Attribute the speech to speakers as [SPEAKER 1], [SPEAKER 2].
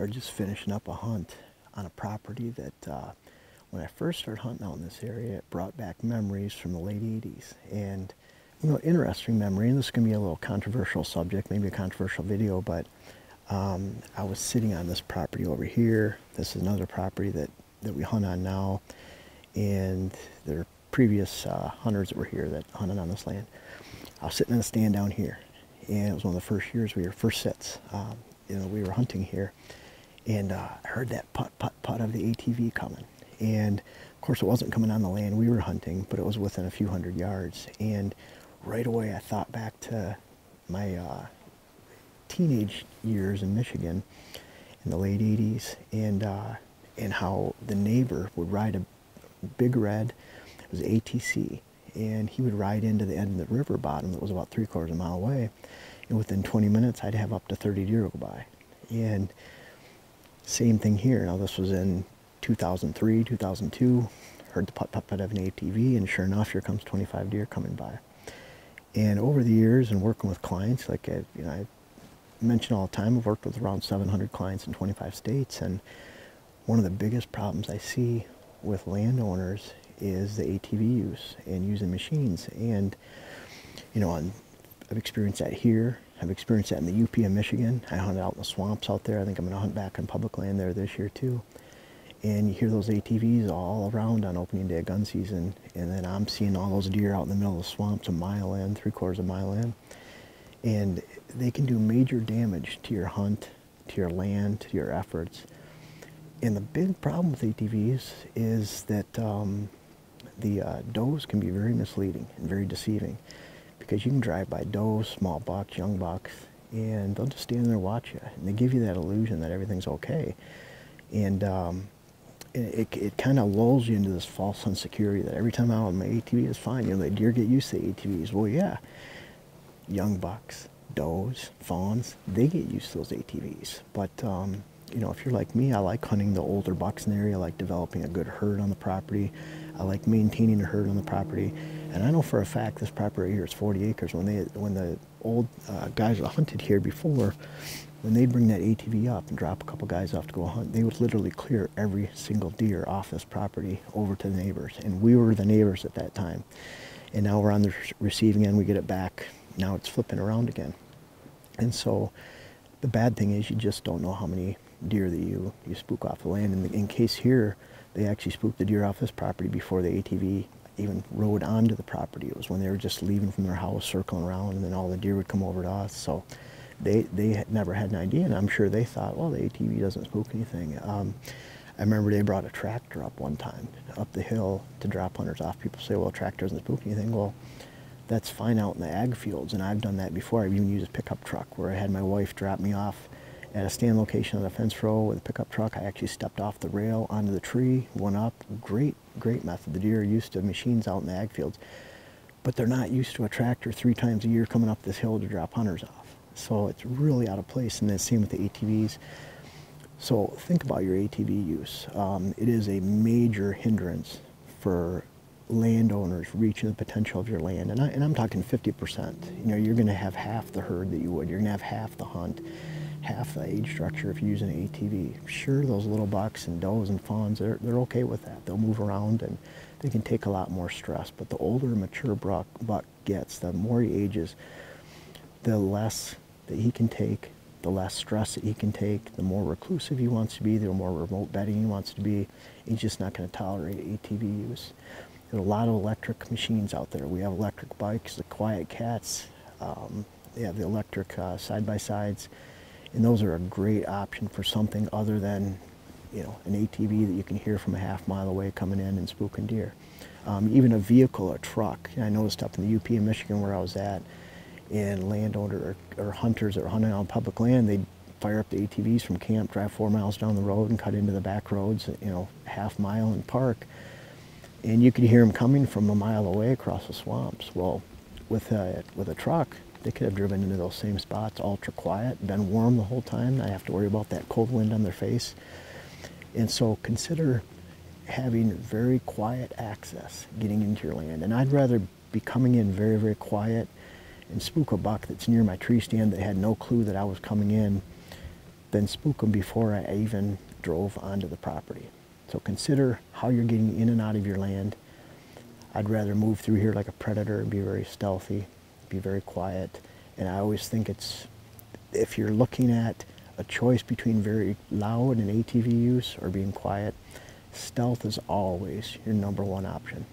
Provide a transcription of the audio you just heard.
[SPEAKER 1] or just finishing up a hunt on a property that uh, when I first started hunting out in this area, it brought back memories from the late 80s. And, you know, interesting memory, and this is going to be a little controversial subject, maybe a controversial video, but um, I was sitting on this property over here. This is another property that, that we hunt on now. And there are previous uh, hunters that were here that hunted on this land. I was sitting in a stand down here. And it was one of the first years we were, first sets, um, you know, we were hunting here. And uh, I heard that putt, putt, putt of the ATV coming. And of course, it wasn't coming on the land we were hunting, but it was within a few hundred yards. And right away, I thought back to my uh, teenage years in Michigan in the late 80s and, uh, and how the neighbor would ride a big red, it was ATC, and he would ride into the end of the river bottom that was about three quarters of a mile away. And within 20 minutes, I'd have up to 30 deer go by. And same thing here. Now, this was in 2003, 2002, heard the putt putt putt of an ATV, and sure enough, here comes 25 deer coming by. And over the years, and working with clients, like I, you know, I all the time, I've worked with around 700 clients in 25 states, and one of the biggest problems I see with landowners is the ATV use and using machines. And you know, I've experienced that here. I've experienced that in the UP of Michigan. I hunted out in the swamps out there. I think I'm going to hunt back on public land there this year too and you hear those ATVs all around on opening day of gun season, and then I'm seeing all those deer out in the middle of the swamps a mile in, three quarters of a mile in, and they can do major damage to your hunt, to your land, to your efforts. And the big problem with ATVs is that um, the uh, does can be very misleading and very deceiving because you can drive by does, small bucks, young bucks, and they'll just stand there and watch you, and they give you that illusion that everything's okay. And um, it, it kind of lulls you into this false sense of security that every time I'm on my ATV is fine. You know, the deer get used to ATVs. Well, yeah, young bucks, does, fawns, they get used to those ATVs. But, um, you know, if you're like me, I like hunting the older bucks in the area. I like developing a good herd on the property. I like maintaining a herd on the property. And I know for a fact this property here is 40 acres. When they, when the old uh, guys that hunted here before, when they'd bring that ATV up and drop a couple guys off to go hunt, they would literally clear every single deer off this property over to the neighbors. And we were the neighbors at that time. And now we're on the receiving end, we get it back. Now it's flipping around again. And so the bad thing is you just don't know how many deer that you, you spook off the land. The, in case here, they actually spooked the deer off this property before the ATV even rode onto the property. It was when they were just leaving from their house, circling around, and then all the deer would come over to us. So they they never had an idea, and I'm sure they thought, well, the ATV doesn't spook anything. Um, I remember they brought a tractor up one time up the hill to drop hunters off. People say, well, a tractor doesn't spook anything. Well, that's fine out in the ag fields, and I've done that before. I've even used a pickup truck where I had my wife drop me off at a stand location on a fence row with a pickup truck. I actually stepped off the rail onto the tree, went up. Great, great method. The deer are used to machines out in the ag fields, but they're not used to a tractor three times a year coming up this hill to drop hunters off. So it's really out of place. And then same with the ATVs. So think about your ATV use. Um, it is a major hindrance for landowners reaching the potential of your land. And, I, and I'm talking 50%. You know, you're going to have half the herd that you would. You're going to have half the hunt, half the age structure if you use an ATV. Sure, those little bucks and does and fawns, they're, they're okay with that. They'll move around and they can take a lot more stress. But the older mature buck, buck gets, the more he ages, the less that he can take, the less stress that he can take, the more reclusive he wants to be, the more remote bedding he wants to be. He's just not going to tolerate ATV use. There's a lot of electric machines out there. We have electric bikes, the QuietKats, um, they have the electric uh, side-by-sides, and those are a great option for something other than you know, an ATV that you can hear from a half mile away coming in and spooking deer. Um, even a vehicle, a truck. I noticed up in the UP in Michigan where I was at, and landowner or, or hunters that were hunting on public land, they'd fire up the ATVs from camp, drive four miles down the road and cut into the back roads, you know, half mile and park. And you could hear them coming from a mile away across the swamps. Well, with a, with a truck, they could have driven into those same spots, ultra quiet, been warm the whole time, not have to worry about that cold wind on their face. And so consider having very quiet access getting into your land. And I'd rather be coming in very, very quiet and spook a buck that's near my tree stand that had no clue that I was coming in than spook them before I even drove onto the property. So consider how you're getting in and out of your land. I'd rather move through here like a predator and be very stealthy, be very quiet. And I always think it's, if you're looking at a choice between very loud and ATV use or being quiet, stealth is always your number one option.